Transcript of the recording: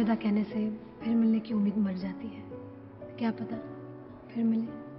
अलविदा कहने से फिर मिलने की उम्मीद मर जाती है। क्या पता फिर मिले।